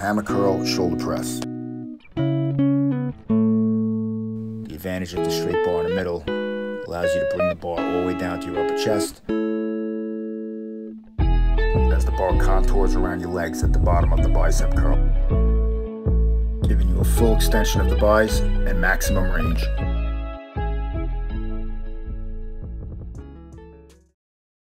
hammer curl, shoulder press. The advantage of the straight bar in the middle allows you to bring the bar all the way down to your upper chest as the bar contours around your legs at the bottom of the bicep curl, giving you a full extension of the biceps and maximum range.